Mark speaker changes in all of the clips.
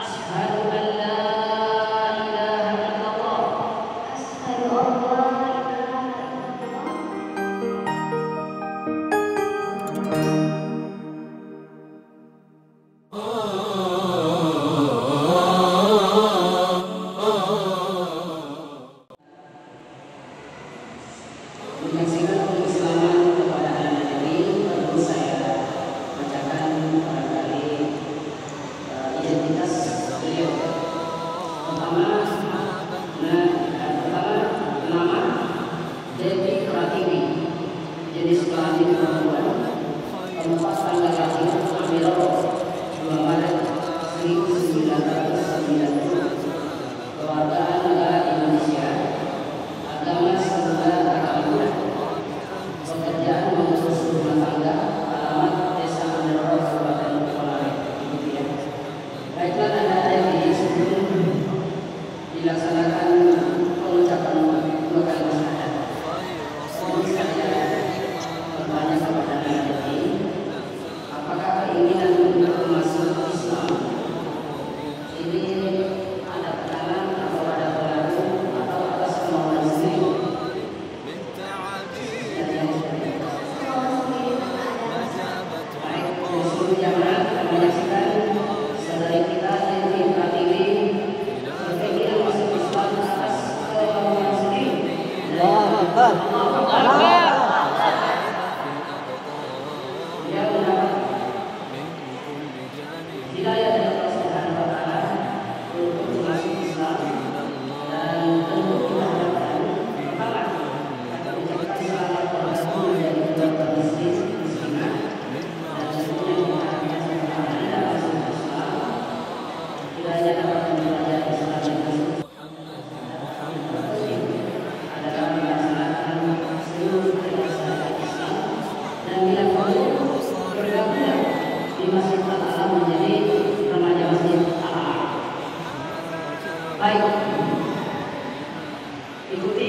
Speaker 1: أشهد أن Keluarga Eu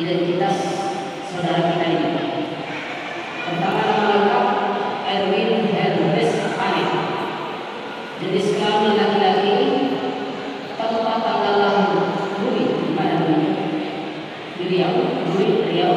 Speaker 1: identitas saudara kita ini. Pertama nama lengkap Erwin Hermes Arif. Jenis kelamin laki-laki tempat tanggal lahir Bumi pada Bumi. Riau, Bumi, Riau,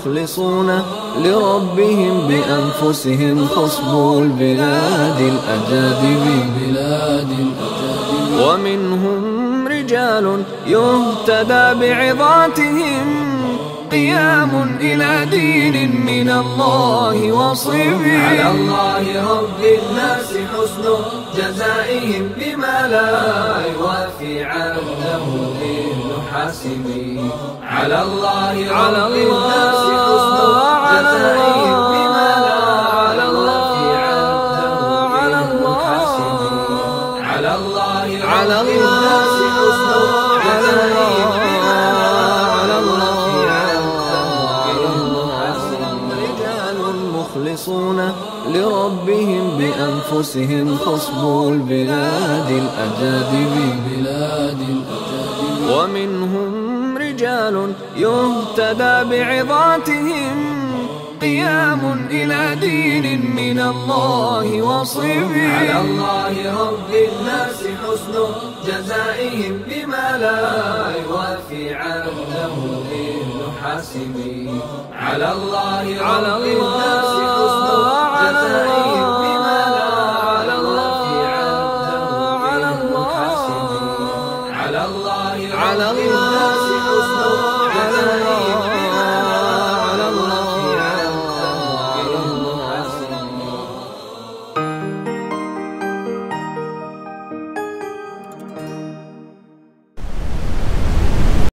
Speaker 2: مخلصون لربهم بأنفسهم خصبوا البلاد الأجادب ومنهم رجال يهتدى بعظاتهم. قيام إلى دين من الله وصف على الله رب الناس حسن جزائهم بما لا يوافي عبده حاسبي على الله على الناس يوافي رجال مخلصون لربهم بأنفسهم خصبوا البلاد الأجادب بلاد الأجادب ومنهم رجال يهتدى بعظاتهم قيام إلى دين من الله وصفه على الله رب الناس حسن جزائهم بما لا يوافي عبده ابن حاسب على الله على الله على الله